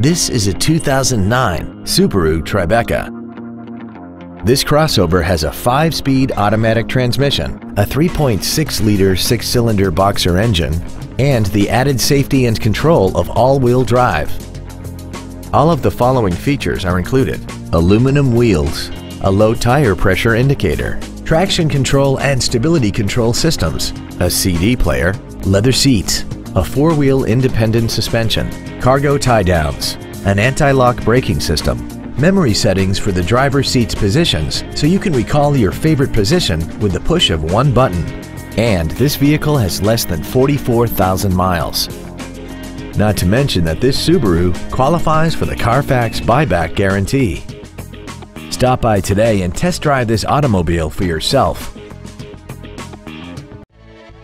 This is a 2009 Subaru Tribeca. This crossover has a 5-speed automatic transmission, a 3.6-liter 6-cylinder boxer engine, and the added safety and control of all-wheel drive. All of the following features are included. Aluminum wheels, a low tire pressure indicator, traction control and stability control systems, a CD player, leather seats, a four-wheel independent suspension, cargo tie-downs, an anti-lock braking system, memory settings for the driver's seat's positions so you can recall your favorite position with the push of one button. And this vehicle has less than 44,000 miles. Not to mention that this Subaru qualifies for the Carfax buyback guarantee. Stop by today and test drive this automobile for yourself.